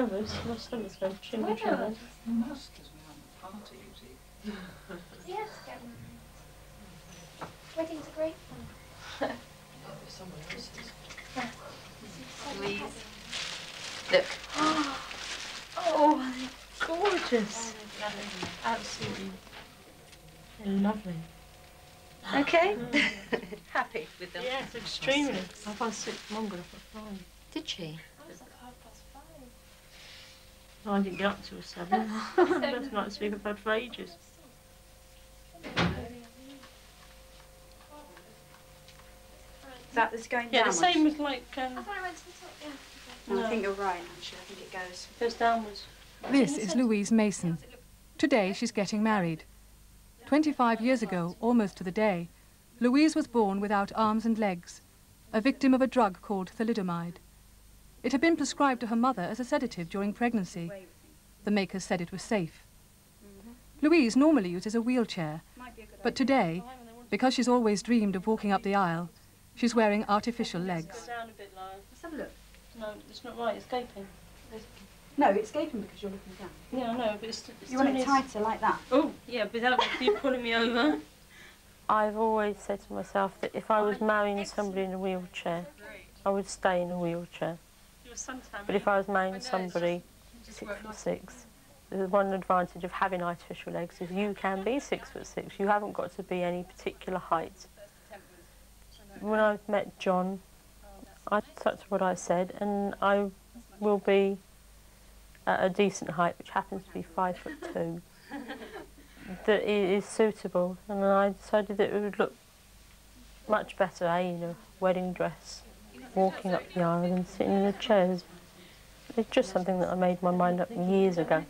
nervous. My stomach's going to chin each other. You must, as we have a party, you see. Yes, get married. Weddings are great fun. Someone else's. Louise. Look. Oh, they're gorgeous. Absolutely lovely. Okay. Happy with them. Yes, extremely. I can't sit longer if I fly. Did she? I was like half past five. No, I didn't get up till seven. That's not sleep I've had for ages. Is that this going Yeah, the same as like um, I thought I went to the top, yeah. No, No. I think you're right, actually. I think it goes. goes downwards. This is Louise Mason. Today she's getting married. 25 years ago, almost to the day, Louise was born without arms and legs, a victim of a drug called thalidomide. It had been prescribed to her mother as a sedative during pregnancy. The makers said it was safe. Mm-hmm. Louise normally uses a wheelchair, but today, because she's always dreamed of walking up the aisle, she's wearing artificial legs. Down a bit. Let's have a look. No, it's not right. It's gaping. No, it's gaping because you're looking down. Yeah, I know, but it's, it's You want it still is- tighter like that? Oh, yeah, without you pulling me over. I've always said to myself that if I was marrying somebody in a wheelchair, I would stay in a wheelchair. But if I was marrying somebody six foot six, the one advantage of having artificial legs is you can be six foot six. You haven't got to be any particular height. When I met John, I stuck to what I said, and I will be at a decent height, which happens to be five foot two. that is suitable, and I decided that it would look much better, eh, in a wedding dress, walking up the aisle than sitting in the chairs. It's just something that I made my mind up years ago.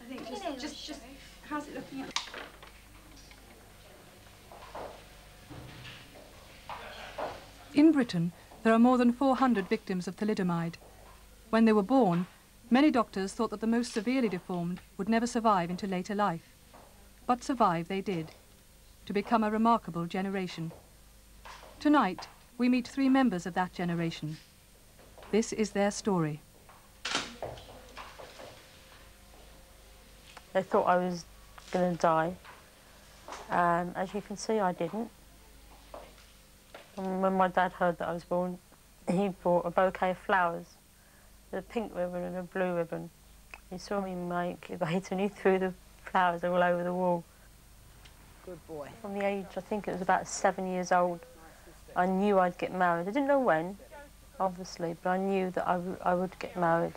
I think just, just, just, how's it looking at In Britain, there are more than 400 victims of thalidomide. When they were born, many doctors thought that the most severely deformed would never survive into later life. But survive they did, to become a remarkable generation. Tonight, we meet three members of that generation. This is their story. They thought I was going to die. Um, as you can see, I didn't. And when my dad heard that I was born, he bought a bouquet of flowers, with a pink ribbon and a blue ribbon. He saw me make my incubator and he threw the flowers all over the wall. Good boy. From the age, I think it was about seven years old, I knew I'd get married. I didn't know when, obviously, but I knew that I, I would get married.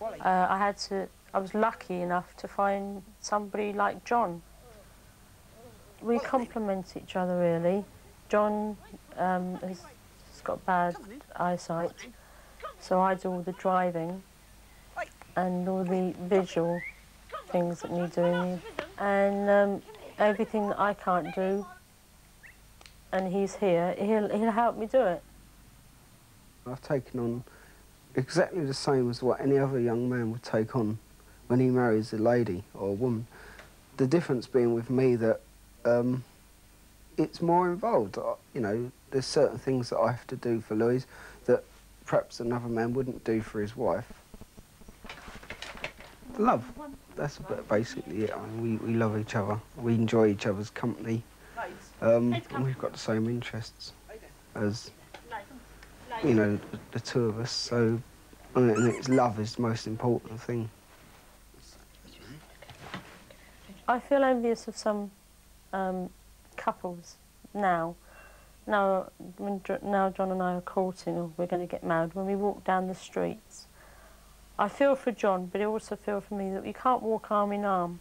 Uh, I had to, I was lucky enough to find somebody like John. We complement each other really. John um, has, has got bad eyesight, so I do all the driving and all the visual things that need doing. And um, everything that I can't do, and he's here, he'll, he'll help me do it. I've taken on exactly the same as what any other young man would take on when he marries a lady or a woman. The difference being with me that um, it's more involved. Uh, You know, there's certain things that I have to do for Louise that perhaps another man wouldn't do for his wife. Love. That's basically it. I mean, we, we love each other. We enjoy each other's company. Um, and we've got the same interests as, you know, the, the two of us. So, and and it's love is the most important thing. I feel envious of some um, couples now. Now, when, now John and I are courting or we're going to get married, when we walk down the streets, I feel for John, but I also feel for me that we can't walk arm in arm.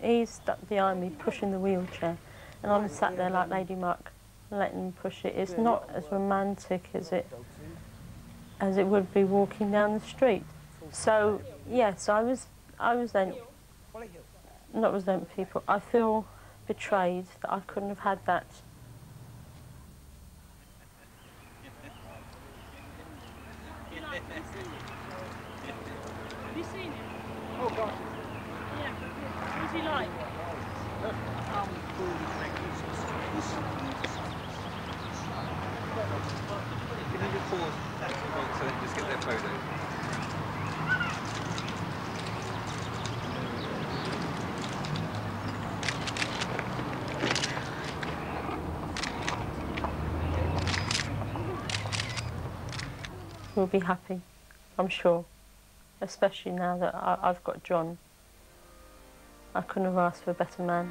He's stuck behind me pushing the wheelchair, and I'm sat there like Lady Muck, letting him push it. It's not as romantic as it as it would be walking down the street. So yes, I was I was then not resent people. I feel betrayed that I couldn't have had that. Have you seen him? Oh, God. Yeah. What's he like? Um, pause so they can just get their photos. We'll be happy, I'm sure. Especially now that I, I've got John. I couldn't have asked for a better man.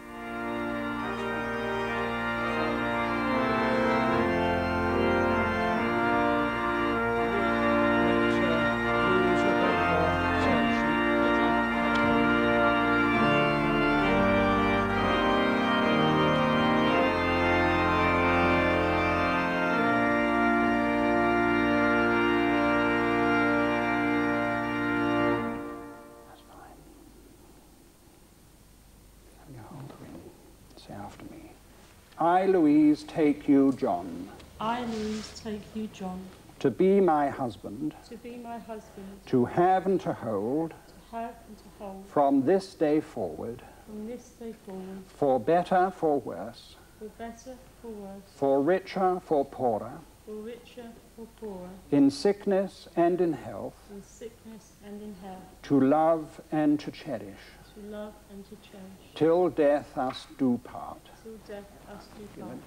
I, Louise, take you, John, I, Louise, take you, John, to be my husband, to be my husband, to have and to hold, to have and to hold, from this day forward, from this day forward, for better, for worse, for better, for worse, for richer, for poorer, for richer, for poorer, in sickness and in health, in sickness and in health, to love and to cherish, love and to cherish, till death us do part. till death us do part.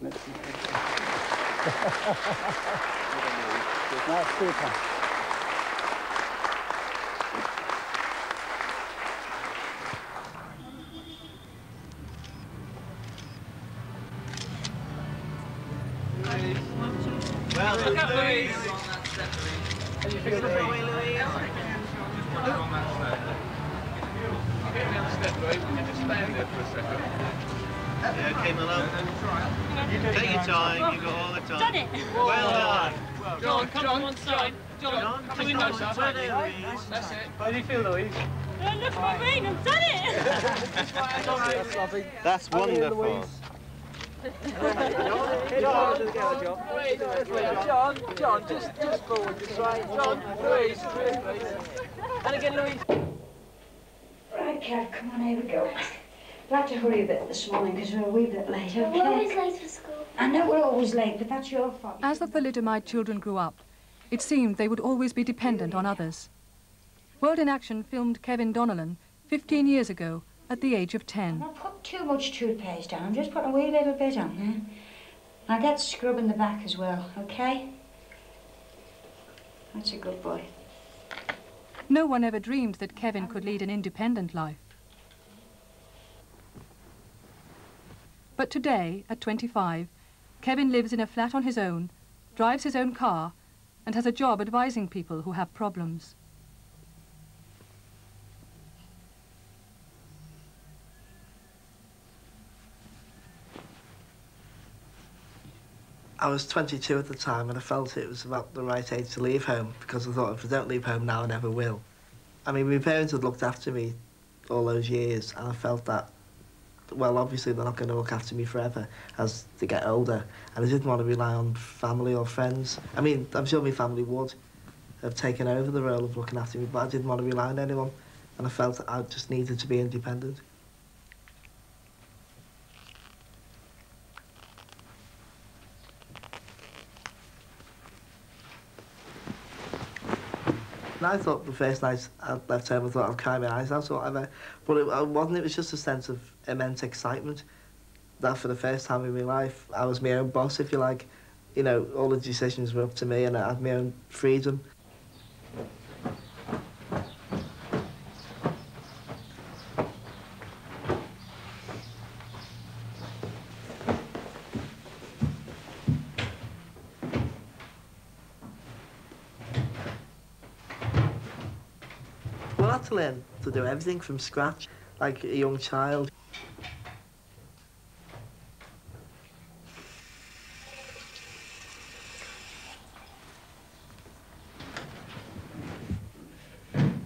Let's That's super. Well, look at Louise. How do you feel, Louise? Yeah, okay, my love. Take your time, you've got all the time. Done it. Well done. John, come to one side. John, come in closer. That's it. How do you feel, Louise? Oh, look at my ring, I've done it. That's lovely. That's wonderful. John, John, just, just forward, just right. John, Louise, And again, Louise. Right, come on, here we go. I'd like to hurry a bit this morning because we're a wee bit late, okay? We're always late for school. I know we're always late, but that's your fault. As the thalidomide children grew up, it seemed they would always be dependent on others. World in Action filmed Kevin Donnellan 15 years ago at the age of 10. Not put too much toothpaste down. I'm just putting a wee little bit on eh? there. Now get scrubbing the back as well, okay? That's a good boy. No one ever dreamed that Kevin could lead an independent life. But today, at 25, Kevin lives in a flat on his own, drives his own car, and has a job advising people who have problems. I was 22 at the time and I felt it was about the right age to leave home because I thought if I don't leave home now, I never will. I mean, my parents had looked after me all those years and I felt that, well, obviously they're not going to look after me forever as they get older and I didn't want to rely on family or friends. I mean, I'm sure my family would have taken over the role of looking after me, but I didn't want to rely on anyone and I felt I just needed to be independent. I thought the first night I left home, I thought I'd cry my eyes out or whatever. But it, it wasn't, it was just a sense of immense excitement that for the first time in my life, I was my own boss, if you like. You know, all the decisions were up to me and I had my own freedom. Had to learn to do everything from scratch, like a young child.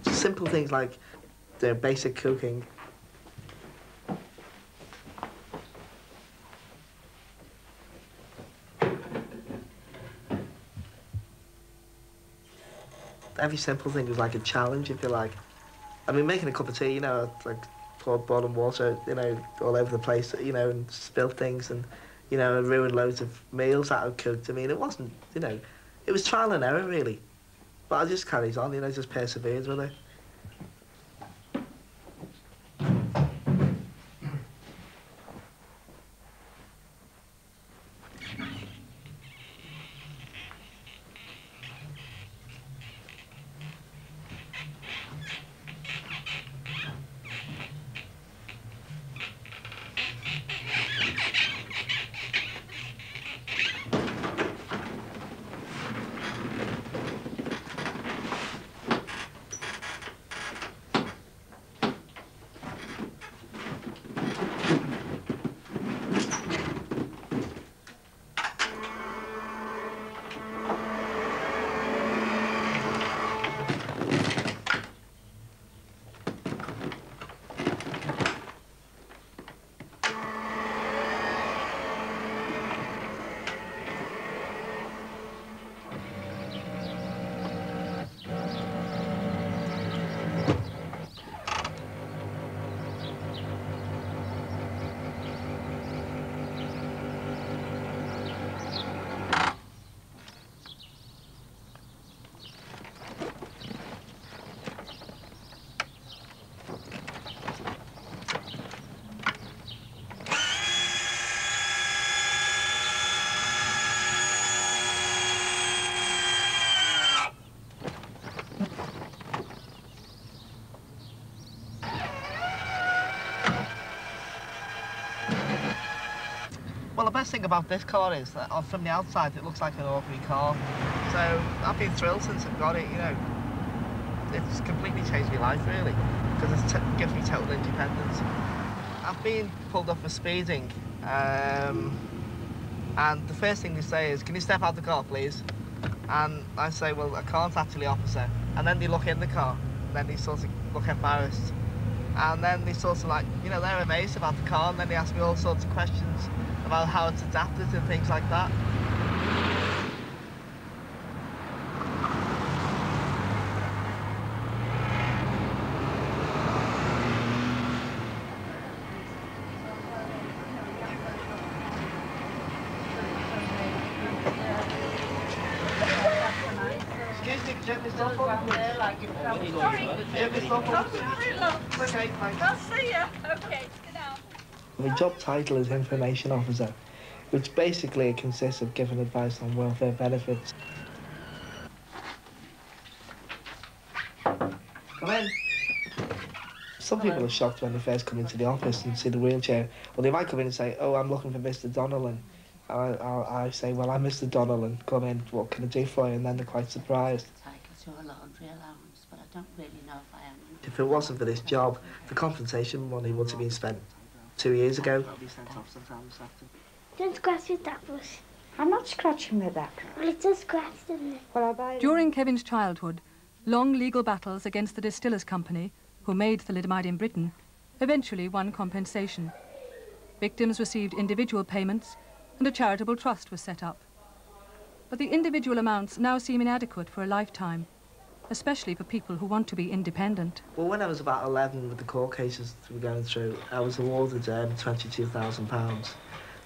Simple things like the basic cooking. Every simple thing was like a challenge, if you like. I mean, making a cup of tea, you know, like poured boiling water, you know, all over the place, you know, and spilled things and, you know, and ruined loads of meals that I'd cooked. I mean, it wasn't, you know, it was trial and error, really. But I just carried on, you know, just persevered with it. The best thing about this car is that from the outside it looks like an ordinary car. So I've been thrilled since I've got it, you know. It's completely changed my life, really, because it gives me total independence. I've been pulled up for speeding, um, and the first thing they say is, can you step out the car, please? And I say, well, I can't actually, officer. And then they look in the car, then they sort of look embarrassed. And then they sort of like, you know, they're amazed about the car, and then they ask me all sorts of questions about how it's adapted and things like that. Excuse me, gently stop Gently stop Okay. I'll see you. Okay. My job title is Information Officer, which basically consists of giving advice on welfare benefits. Come in. Some people are shocked when they first come into the office and see the wheelchair. Well, they might come in and say, oh, I'm looking for Mr Donnellan. I, I, I say, well, I'm Mr Donnellan. Come in, what can I do for you? And then they're quite surprised. I get your laundry allowance, but I don't really know if I am. If it wasn't for this job, the compensation money would have been spent two years ago. Don't scratch with that brush. I'm not scratching with that. Well, it does scratch, doesn't it? Well, I'll buy During Kevin's childhood, long legal battles against the Distillers Company, who made thalidomide in Britain, eventually won compensation. Victims received individual payments and a charitable trust was set up. But the individual amounts now seem inadequate for a lifetime, especially for people who want to be independent. Well, when I was about 11 with the court cases we were going through, I was awarded um, £22,000.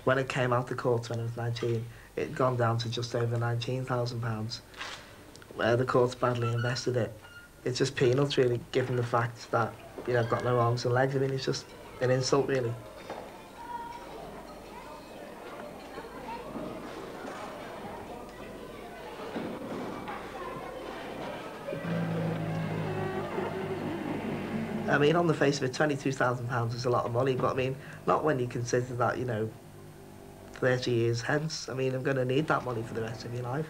When it came out the court when I was 19, it had gone down to just over £19,000. Where the courts badly invested it. It's just peanuts, really, given the fact that, you know, I've got no arms and legs. I mean, it's just an insult, really. I mean, on the face of it, £22,000 is a lot of money, but I mean, not when you consider that, you know, 30 years hence. I mean, I'm going to need that money for the rest of your life.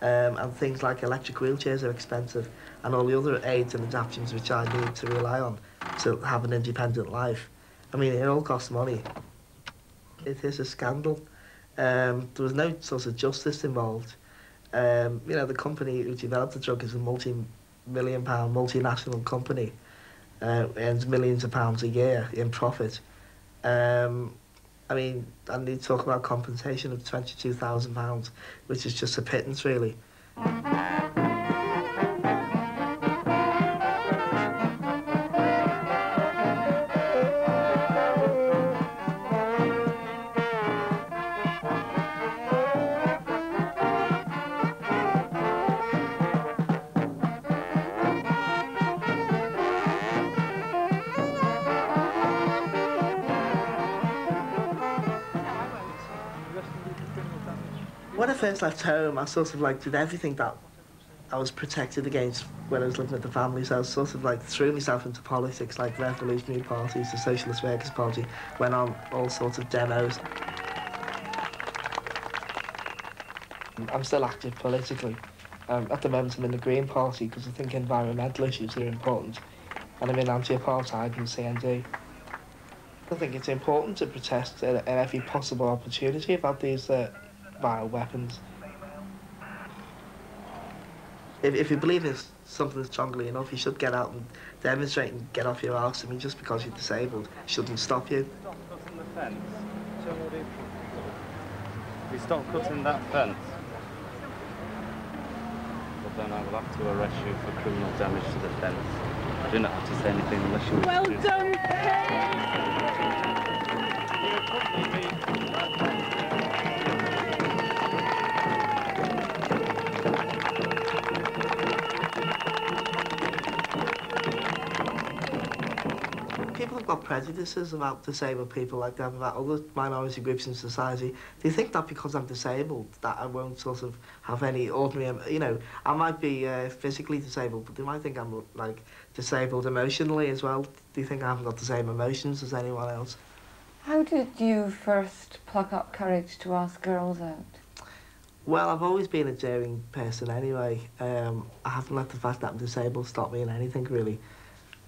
Um, and things like electric wheelchairs are expensive, and all the other aids and adaptations which I need to rely on to have an independent life. I mean, it all costs money. It is a scandal. Um, there was no sort of justice involved. Um, you know, the company who developed the drug is a multi-million pound multinational company. Uh, earns millions of pounds a year in profit. Um, I mean, and they talk about compensation of £22,000, which is just a pittance, really. When I first left home, I sort of like did everything that I was protected against when I was living with the family. So I sort of like threw myself into politics, like revolutionary parties, the Socialist Workers' Party, went on all sorts of demos. I'm still active politically. Um, at the moment, I'm in the Green Party because I think environmental issues are important, and I'm in anti-apartheid and CND. I think it's important to protest at, at every possible opportunity about these uh, vile weapons. If, if you believe in something strongly enough, you should get out and demonstrate and get off your arse. I mean, just because you're disabled shouldn't stop you. We stop cutting that fence. But then I will have to arrest you for criminal damage to the fence. I do not have to say anything unless you Well wish to. done, got prejudices about disabled people like them, about other minority groups in society. They think that because I'm disabled, that I won't sort of have any ordinary, you know, I might be uh, physically disabled, but they might think I'm like disabled emotionally as well. They think I haven't got the same emotions as anyone else. How did you first pluck up courage to ask girls out? Well, I've always been a daring person anyway. Um, I haven't let the fact that I'm disabled stop me in anything really.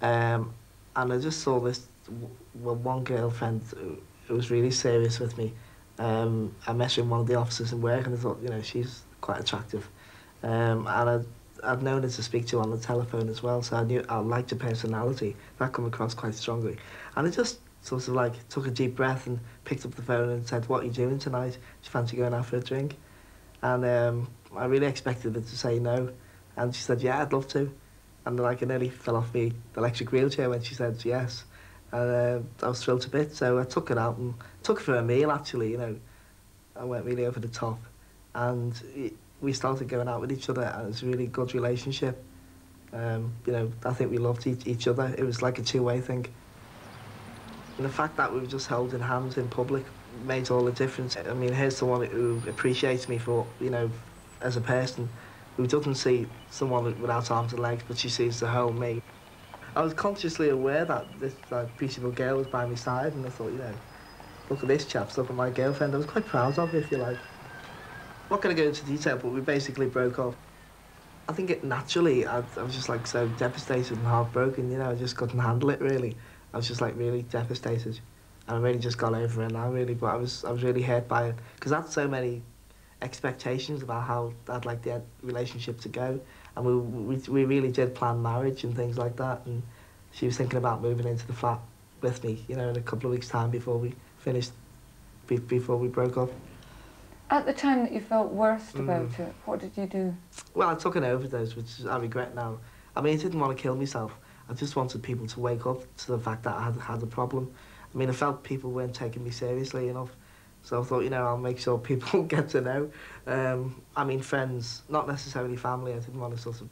Um, and I just saw this, well, one girlfriend who, who was really serious with me. Um, I met her in one of the offices in work and I thought, you know, she's quite attractive. Um, and I'd, I'd known her to speak to on the telephone as well, so I knew I liked her personality. That come across quite strongly. And I just sort of like took a deep breath and picked up the phone and said, what are you doing tonight? Do you fancy going out for a drink? And um, I really expected her to say no. And she said, yeah, I'd love to. And like I nearly fell off me the electric wheelchair when she said yes. And uh, I was thrilled to bit, So I took her out and took her for a meal, actually, you know. I went really over the top. And it, we started going out with each other, and it was a really good relationship. Um, you know, I think we loved each, each other. It was like a two-way thing. And the fact that we were just holding hands in public made all the difference. I mean, here's someone who appreciates me for, you know, as a person, who doesn't see someone without arms and legs, but she sees the whole me. I was consciously aware that this like, beautiful girl was by my side, and I thought, you know, look at this chap, look at my girlfriend. I was quite proud of if you like. I'm not going to go into detail, but we basically broke up. I think it naturally, I, I was just like so devastated and heartbroken, you know, I just couldn't handle it really. I was just like really devastated. And I really just got over it now, really, but I was, I was really hurt by it. Because I had so many expectations about how I'd like the relationship to go. And we, we, we really did plan marriage and things like that. And she was thinking about moving into the flat with me, you know, in a couple of weeks' time before we finished, be, before we broke up. At the time that you felt worst Mm. about it, what did you do? Well, I took an overdose, which I regret now. I mean, I didn't want to kill myself. I just wanted people to wake up to the fact that I had had a problem. I mean, I felt people weren't taking me seriously enough. So I thought, you know, I'll make sure people get to know. Um, I mean, friends, not necessarily family. I didn't want to sort of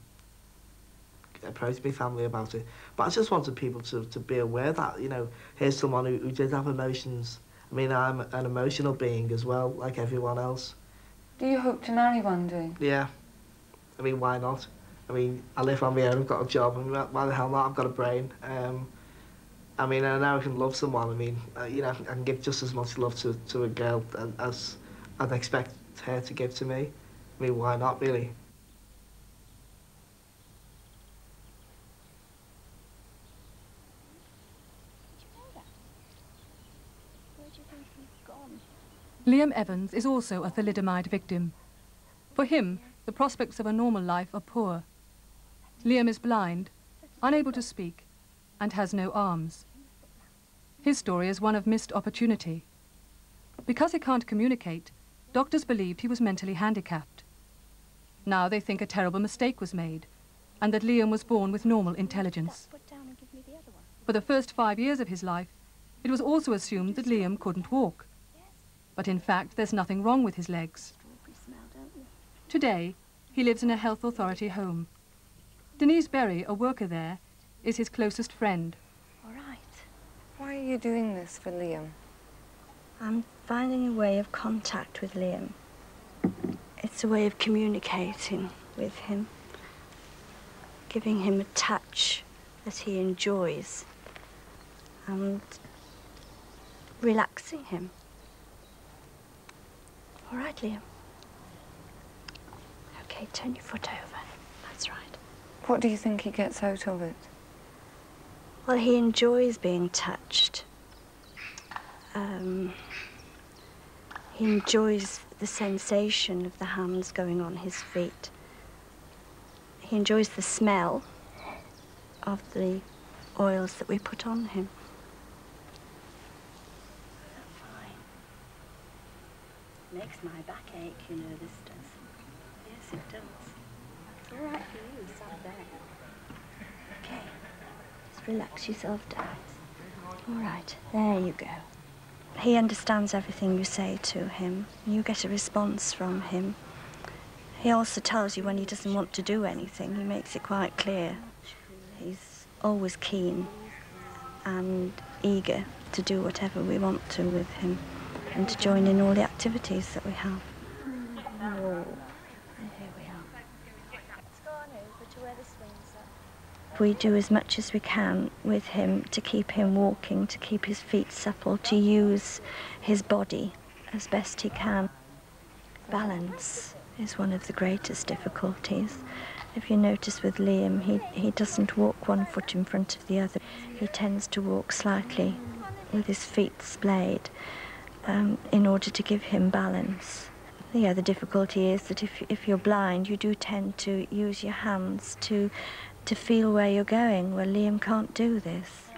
approach my family about it. But I just wanted people to, to be aware that, you know, here's someone who, who did have emotions. I mean, I'm an emotional being as well, like everyone else. Do you hope to marry one day? Yeah. I mean, why not? I mean, I live on my own, I've got a job, and why the hell not? I've got a brain. Um, I mean, I know I can love someone. I mean, uh, you know, I can, give just as much love to, to a girl as I'd expect her to give to me. I mean, why not, really? Liam Evans is also a thalidomide victim. For him, the prospects of a normal life are poor. Liam is blind, unable to speak, and has no arms. His story is one of missed opportunity. Because he can't communicate, doctors believed he was mentally handicapped. Now they think a terrible mistake was made, and that Liam was born with normal intelligence. For the first five years of his life, it was also assumed that Liam couldn't walk. But in fact, there's nothing wrong with his legs. Today, he lives in a health authority home. Denise Berry, a worker there, is his closest friend. All right. Why are you doing this for Liam? I'm finding a way of contact with Liam. It's a way of communicating with him, giving him a touch that he enjoys, and relaxing him. All right, Liam. Okay, turn your foot over. That's right. What do you think he gets out of it? Well, he enjoys being touched. Um, he enjoys the sensation of the hands going on his feet. He enjoys the smell of the oils that we put on him. Makes my back ache, you know, this does. Yes, it does. It's all right for you, sat there. Relax yourself down. All right, there you go. He understands everything you say to him. You get a response from him. He also tells you when he doesn't want to do anything. He makes it quite clear. He's always keen and eager to do whatever we want to with him and to join in all the activities that we have. Mm. Oh, here we are. We do as much as we can with him to keep him walking, to keep his feet supple, to use his body as best he can. Balance is one of the greatest difficulties. If you notice with Liam, he, he doesn't walk one foot in front of the other. He tends to walk slightly with his feet splayed um, in order to give him balance. The other difficulty is that if, if you're blind, you do tend to use your hands to, to feel where you're going. Well, Liam can't do this.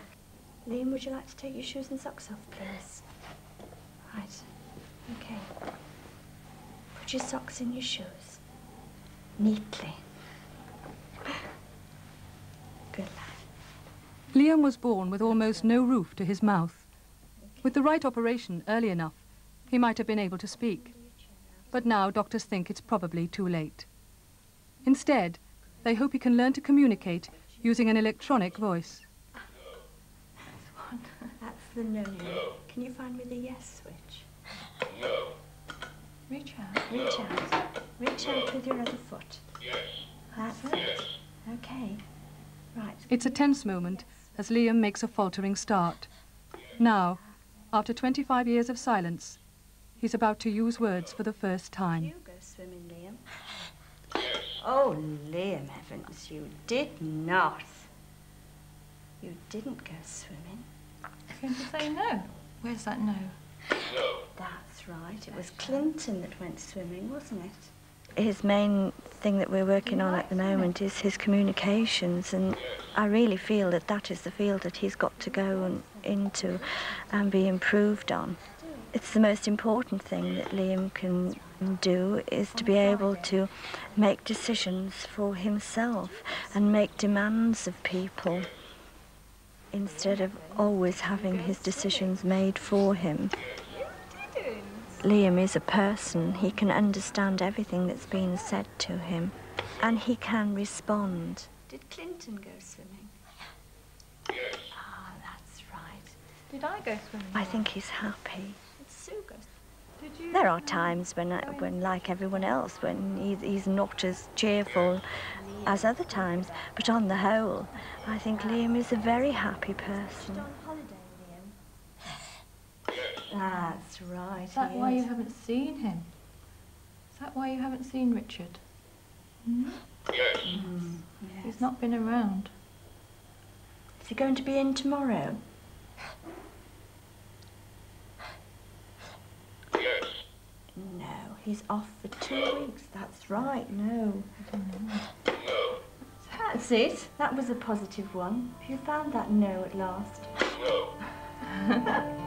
Liam, would you like to take your shoes and socks off, please? Right. Okay. Put your socks in your shoes. Neatly. Good lad. Liam was born with almost no roof to his mouth. With the right operation early enough, he might have been able to speak. But now doctors think it's probably too late. Instead, they hope he can learn to communicate using an electronic voice. That's the no no. Can you find me the yes switch? No. Reach out. Reach out. Reach out with your other foot. Yes. That's it. Okay. Right. It's a tense moment as Liam makes a faltering start. Now, after 25 years of silence, he's about to use words for the first time. You go swimming, Liam. Oh, Liam Evans, you did not. You didn't go swimming. Going to say no. Where's that no? That's right. It was Clinton that went swimming, wasn't it? His main thing that we're working on at the moment is his communications, and I really feel that that is the field that he's got to go and into and be improved on. It's the most important thing that Liam can do is to be able to make decisions for himself and make demands of people instead of always having his decisions made for him. Liam is a person. He can understand everything that's been said to him and he can respond. Did Clinton go swimming? Ah, that's right. Did I go swimming? I think he's happy. Did Sue go? Did you? There are times when, I, when like everyone else, when he, he's not as cheerful as other times. But on the whole, I think Liam is a very happy person. That's right. Is that he why you haven't seen him? Is that why you haven't seen Richard? Hmm? Mm, He's not been around. Is he going to be in tomorrow? Mm-hmm. No, he's off for two weeks. That's right, no. That's it. That was a positive one. You found that no at last.